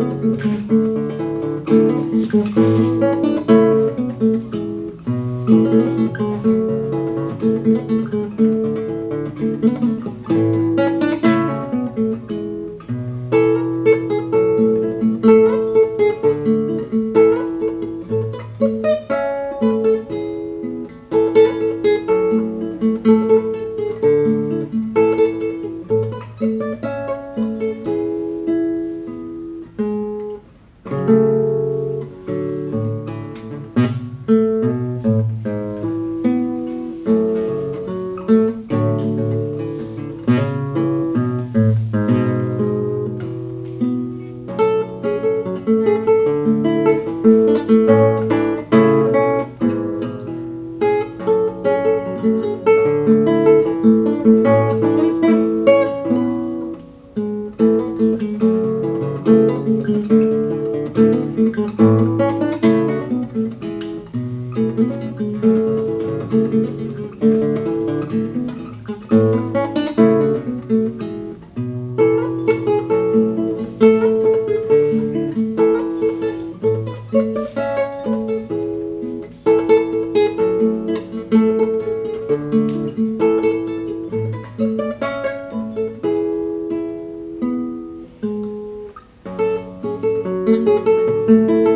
thank you う Música